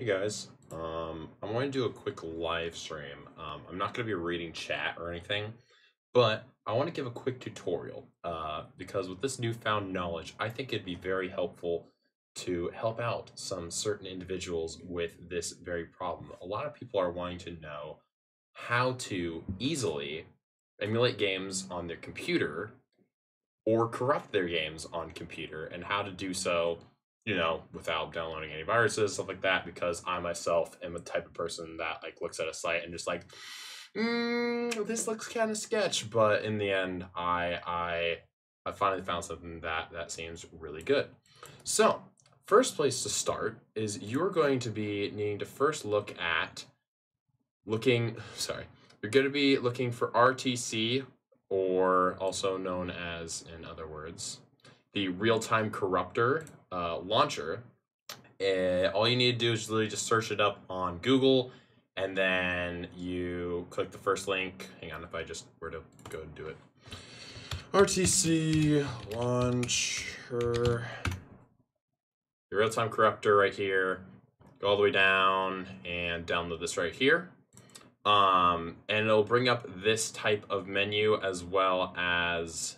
Hey guys, um, I'm going to do a quick live stream. Um, I'm not going to be reading chat or anything, but I want to give a quick tutorial uh, because with this newfound knowledge, I think it'd be very helpful to help out some certain individuals with this very problem. A lot of people are wanting to know how to easily emulate games on their computer or corrupt their games on computer and how to do so you know, without downloading any viruses, stuff like that, because I myself am a type of person that like looks at a site and just like, mm, this looks kind of sketch. But in the end, I I I finally found something that that seems really good. So first place to start is you're going to be needing to first look at looking. Sorry, you're going to be looking for RTC, or also known as, in other words, the real-time corruptor uh, launcher, uh, all you need to do is literally just search it up on Google, and then you click the first link. Hang on, if I just were to go do it. RTC launcher, the real-time corruptor right here. Go all the way down and download this right here. Um, and it'll bring up this type of menu as well as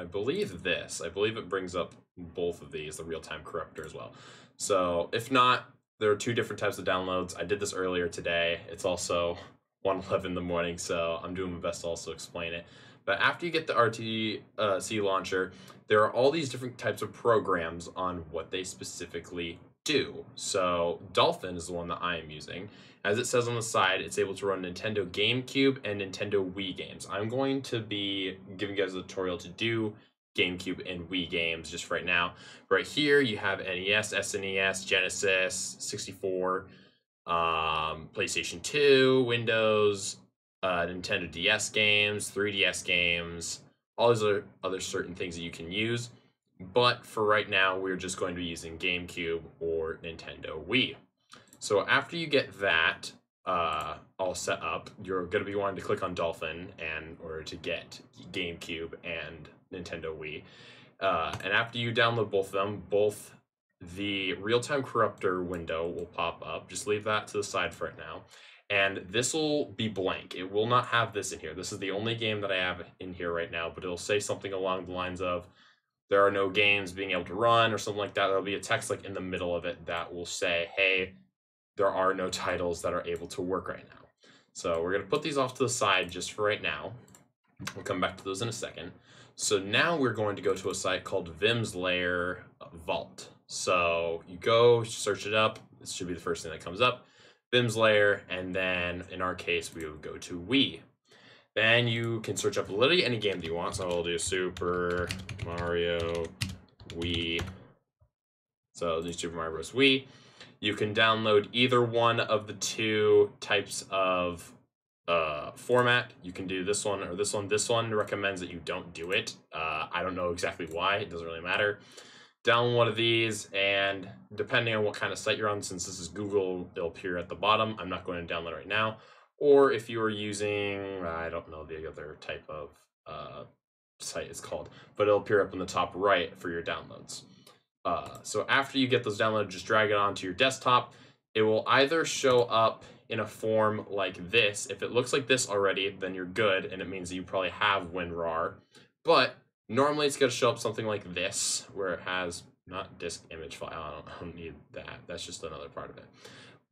I believe this. I believe it brings up both of these, the real-time corruptor as well. So if not, there are two different types of downloads. I did this earlier today. It's also 1.11 in the morning, so I'm doing my best to also explain it. But after you get the RTC uh, launcher, there are all these different types of programs on what they specifically do. So Dolphin is the one that I am using. As it says on the side, it's able to run Nintendo GameCube and Nintendo Wii games. I'm going to be giving you guys a tutorial to do GameCube and Wii games just right now. Right here, you have NES, SNES, Genesis, 64, um, PlayStation 2, Windows, uh, Nintendo DS games, 3DS games, all those other, other certain things that you can use. But for right now, we're just going to be using GameCube or Nintendo Wii. So after you get that uh, all set up, you're going to be wanting to click on Dolphin and or to get GameCube and Nintendo Wii. Uh, and after you download both of them, both the real-time corruptor window will pop up. Just leave that to the side for it now. And this will be blank. It will not have this in here. This is the only game that I have in here right now, but it'll say something along the lines of there are no games being able to run or something like that. There'll be a text like in the middle of it that will say, hey, there are no titles that are able to work right now. So we're going to put these off to the side just for right now. We'll come back to those in a second. So now we're going to go to a site called Vimm's Lair Vault. So you go search it up. This should be the first thing that comes up. Vimm's Lair. and then in our case, we would go to Wii. Then you can search up literally any game that you want. So I'll do Super Mario Wii. So do Super Mario Bros. Wii. You can download either one of the two types of uh, format. You can do this one or this one. This one recommends that you don't do it. Uh, I don't know exactly why. It doesn't really matter. Download one of these, and depending on what kind of site you're on, since this is Google, it'll appear at the bottom. I'm not going to download right now. Or if you are using, I don't know the other type of uh, site it's called, but it'll appear up in the top right for your downloads. Uh, so after you get those downloaded, just drag it onto your desktop. It will either show up in a form like this. If it looks like this already, then you're good, and it means that you probably have WinRAR. But normally it's going to show up something like this, where it has not disk image file. I don't, I don't need that. That's just another part of it.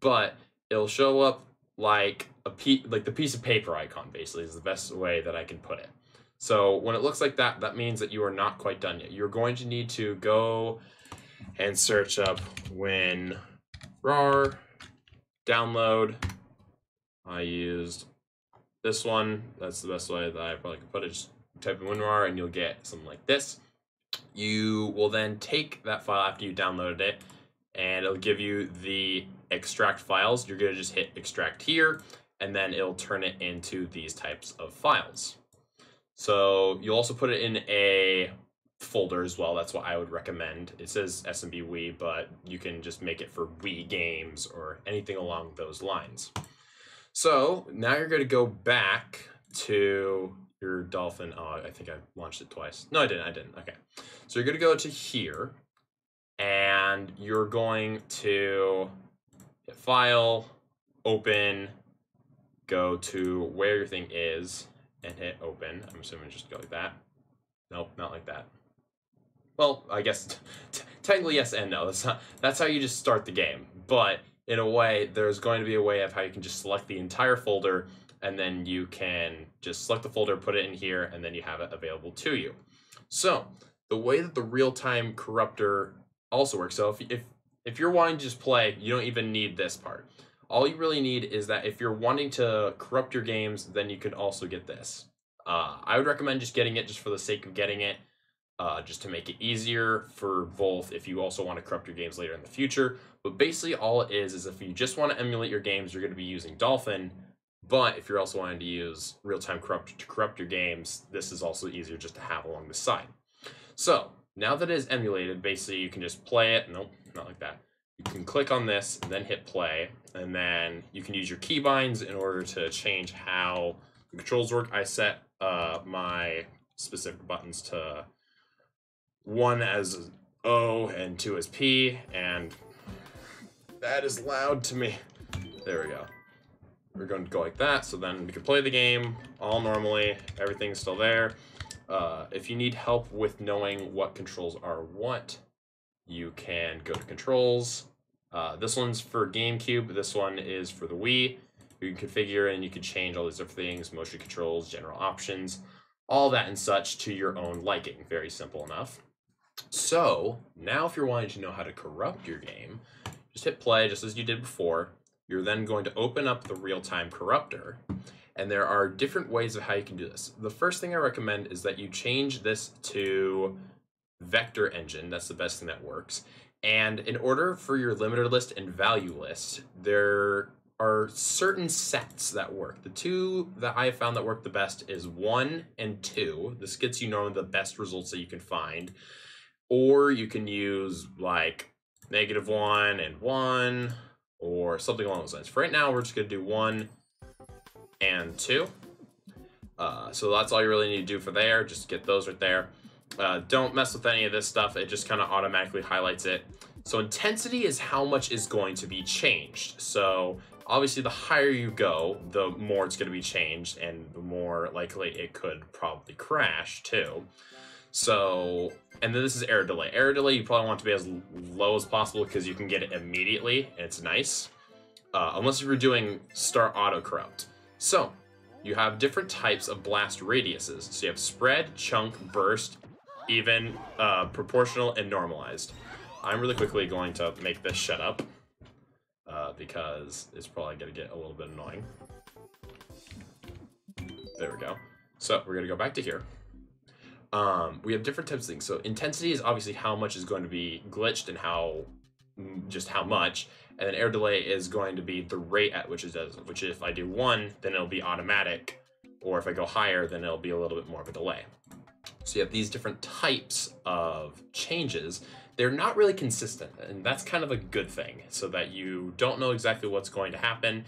But it'll show up like a pe- like the piece of paper icon. Basically, is the best way that I can put it. So when it looks like that, that means that you are not quite done yet. You're going to need to go and search up when rar download. I used this one. That's the best way that I probably could put it. Just type in WinRAR and you'll get something like this. You will then take that file after you downloaded it and it'll give you the extract files. You're going to just hit extract here and then it'll turn it into these types of files. So you'll also put it in a folder as well. That's what I would recommend. It says SMB Wii, but you can just make it for Wii games or anything along those lines. So now you're going to go back to your Dolphin. Oh, I think I launched it twice. No, I didn't. I didn't. Okay. So you're going to go to here and you're going to file, open, go to where your thing is, and hit open. I'm assuming just go like that. Nope, not like that. Well, I guess technically yes and no. That's not, that's how you just start the game. But in a way, there's going to be a way of how you can just select the entire folder and then you can just select the folder, put it in here, and then you have it available to you. So the way that the real-time corruptor also works, so if, if, if you're wanting to just play, you don't even need this part. All you really need is that if you're wanting to corrupt your games, then you could also get this. Uh, I would recommend just getting it just for the sake of getting it, uh, just to make it easier for both if you also want to corrupt your games later in the future. But basically all it is, is if you just want to emulate your games, you're going to be using Dolphin, but if you're also wanting to use real-time corrupt to corrupt your games, this is also easier just to have along the side. So now that it is emulated, basically you can just play it. Nope, not like that. You can click on this and then hit play, and then you can use your keybinds in order to change how the controls work. I set uh, my specific buttons to one as O and two as P, and that is loud to me. There we go. We're going to go like that, so then we can play the game all normally. Everything's still there. Uh, if you need help with knowing what controls are what, you can go to controls. Uh, this one's for GameCube. This one is for the Wii. You can configure and you can change all these different things, motion controls, general options, all that and such to your own liking. Very simple enough. So now if you're wanting to know how to corrupt your game, just hit play just as you did before. You're then going to open up the real-time corruptor, and there are different ways of how you can do this. The first thing I recommend is that you change this to vector engine. That's the best thing that works. And in order for your limiter list and value list, there are certain sets that work. The two that I found that work the best is one and two. This gets you normally the best results that you can find. Or you can use like negative one and one or something along those lines. For right now, we're just gonna do one and two. Uh, so that's all you really need to do for there. Just get those right there. Uh, don't mess with any of this stuff. It just kind of automatically highlights it. So intensity is how much is going to be changed. So obviously the higher you go, the more it's going to be changed and the more likely it could probably crash too. So, and then this is error delay. Error delay you probably want to be as low as possible because you can get it immediately it's nice. Uh, unless you're doing start auto corrupt. So, you have different types of blast radiuses. So you have spread, chunk, burst, even, uh, proportional, and normalized. I'm really quickly going to make this shut up uh, because it's probably going to get a little bit annoying. There we go. So we're going to go back to here um, we have different types of things. So intensity is obviously how much is going to be glitched and how mm, just how much. And then error delay is going to be the rate at which it does. Which if I do one, then it'll be automatic, or if I go higher, then it'll be a little bit more of a delay. So you have these different types of changes. They're not really consistent, and that's kind of a good thing, so that you don't know exactly what's going to happen.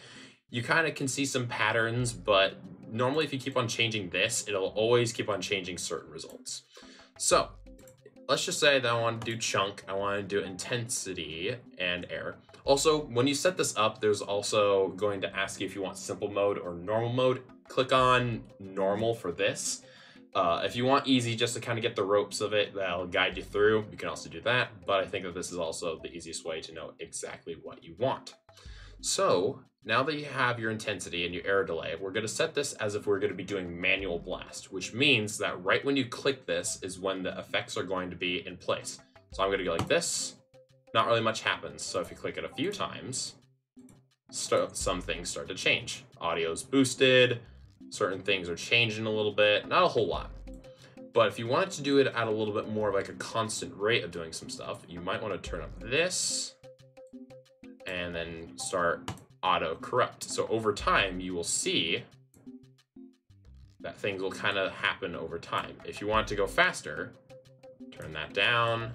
You kind of can see some patterns, but normally if you keep on changing this, it'll always keep on changing certain results. So let's just say that I want to do chunk, I want to do intensity and error. Also, when you set this up, there's also going to ask you if you want simple mode or normal mode. Click on normal for this. Uh, if you want easy, just to kind of get the ropes of it, that'll guide you through. You can also do that, but I think that this is also the easiest way to know exactly what you want. So now that you have your intensity and your error delay, we're going to set this as if we're going to be doing manual blast, which means that right when you click this is when the effects are going to be in place. So I'm going to go like this. Not really much happens. So if you click it a few times, some things start to change. Audio's boosted, certain things are changing a little bit, not a whole lot. But if you wanted to do it at a little bit more of like a constant rate of doing some stuff, you might want to turn up this and then start auto corrupt. So over time, you will see that things will kind of happen over time. If you want to go faster, turn that down.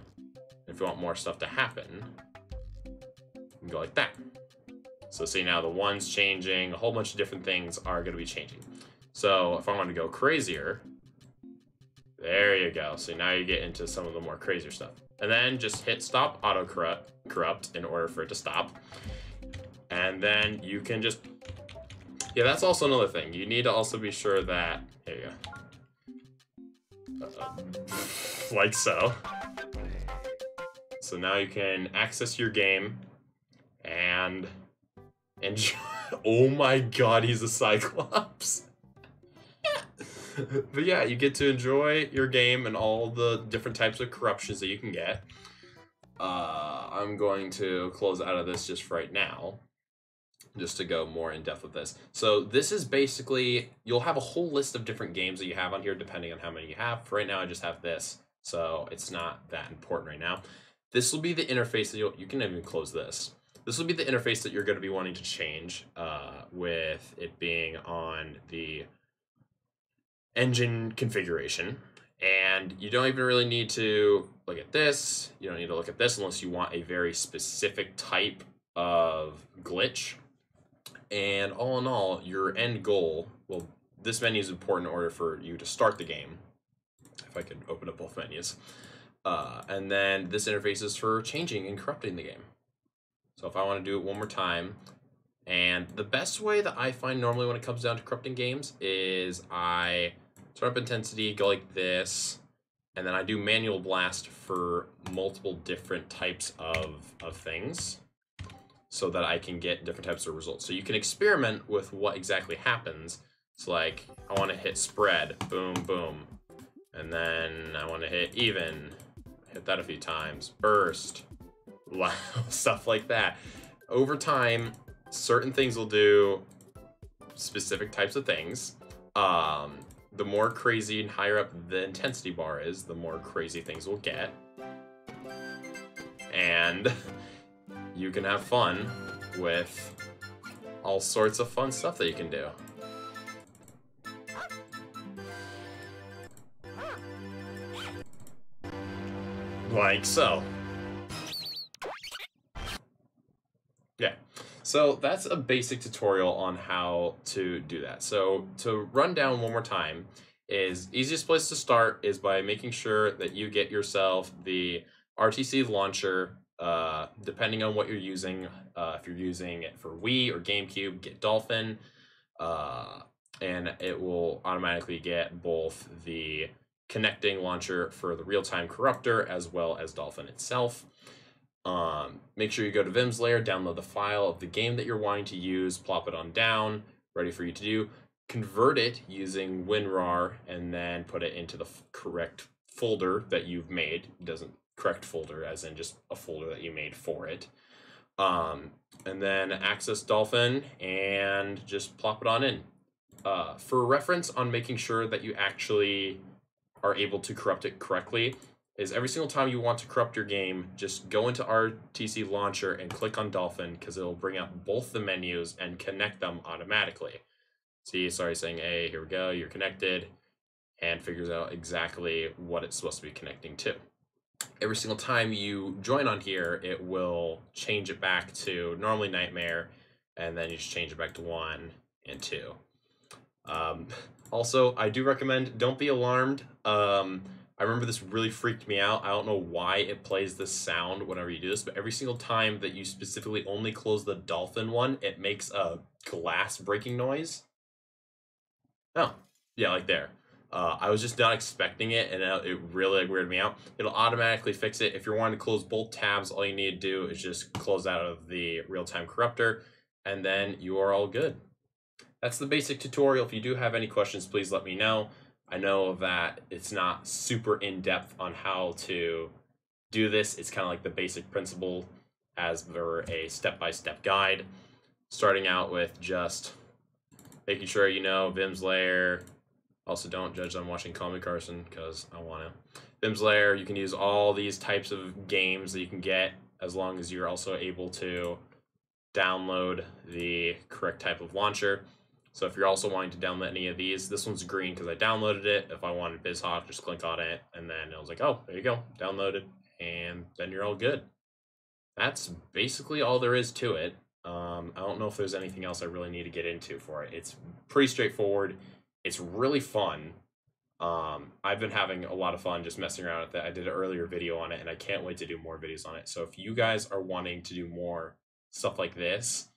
If you want more stuff to happen, you go like that. So see now the one's changing, a whole bunch of different things are going to be changing. So if I want to go crazier, there you go. So now you get into some of the more crazier stuff. And then just hit stop auto corrupt, corrupt in order for it to stop. And then you can just... Yeah, that's also another thing. You need to also be sure that... Here you go. Uh, like so. So now you can access your game and enjoy. Oh my god, he's a Cyclops. but yeah, you get to enjoy your game and all the different types of corruptions that you can get. Uh, I'm going to close out of this just right now, just to go more in depth with this. So this is basically, you'll have a whole list of different games that you have on here depending on how many you have. For right now, I just have this, so it's not that important right now. This will be the interface that you'll, you can even close this. This will be the interface that you're going to be wanting to change uh, with it being on the engine configuration. And you don't even really need to look at this. You don't need to look at this unless you want a very specific type of glitch. And all in all, your end goal, well, this menu is important in order for you to start the game. If I could open up both menus. Uh, and then this interface is for changing and corrupting the game. So if I want to do it one more time, and the best way that I find normally when it comes down to corrupting games is I turn up intensity, go like this, and then I do manual blast for multiple different types of, of things so that I can get different types of results. So you can experiment with what exactly happens. It's like, I want to hit spread, boom, boom. And then I want to hit even, hit that a few times, burst, stuff like that. Over time, certain things will do specific types of things. Um, the more crazy and higher up the intensity bar is, the more crazy things will get. And you can have fun with all sorts of fun stuff that you can do. Like so. So that's a basic tutorial on how to do that. So to run down one more time is easiest place to start is by making sure that you get yourself the RTC launcher uh, depending on what you're using. Uh, if you're using it for Wii or GameCube, get Dolphin. Uh, and it will automatically get both the connecting launcher for the real-time corruptor as well as Dolphin itself. Um, make sure you go to Vimm's Lair, download the file of the game that you're wanting to use, plop it on down, ready for you to do. Convert it using WinRAR, and then put it into the correct folder that you've made. It doesn't correct folder as in just a folder that you made for it. Um, and then access Dolphin and just plop it on in. Uh, for reference on making sure that you actually are able to corrupt it correctly, is every single time you want to corrupt your game, just go into RTC Launcher and click on Dolphin because it'll bring up both the menus and connect them automatically. See, sorry, saying, hey, here we go, you're connected, and figures out exactly what it's supposed to be connecting to. Every single time you join on here, it will change it back to normally Nightmare, and then you just change it back to one and two. Um, also, I do recommend don't be alarmed. Um, I remember this really freaked me out. I don't know why it plays this sound whenever you do this, but every single time that you specifically only close the dolphin one, it makes a glass breaking noise. Oh, yeah, like there. Uh, I was just not expecting it, and it really weirded me out. It'll automatically fix it. If you're wanting to close both tabs, all you need to do is just close out of the real-time corruptor, and then you are all good. That's the basic tutorial. If you do have any questions, please let me know. I know that it's not super in depth on how to do this. It's kind of like the basic principle as for a step by step guide. Starting out with just making sure you know Vimm's Lair. Also, don't judge I'm watching Call Me Carson because I want to. Vimm's Lair, you can use all these types of games that you can get as long as you're also able to download the correct type of launcher. So if you're also wanting to download any of these, this one's green because I downloaded it. If I wanted BizHawk, just click on it, and then it was like, oh, there you go, downloaded, and then you're all good. That's basically all there is to it. Um, I don't know if there's anything else I really need to get into for it. It's pretty straightforward. It's really fun. Um, I've been having a lot of fun just messing around with it. I did an earlier video on it, and I can't wait to do more videos on it. So if you guys are wanting to do more stuff like this,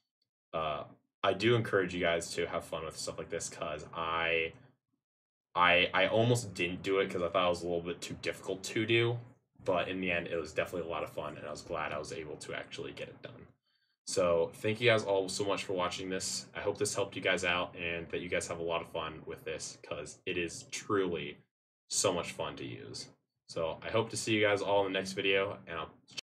uh, I do encourage you guys to have fun with stuff like this because I, I, I almost didn't do it because I thought it was a little bit too difficult to do, but in the end, it was definitely a lot of fun, and I was glad I was able to actually get it done. So thank you guys all so much for watching this. I hope this helped you guys out and that you guys have a lot of fun with this because it is truly so much fun to use. So I hope to see you guys all in the next video, and I'll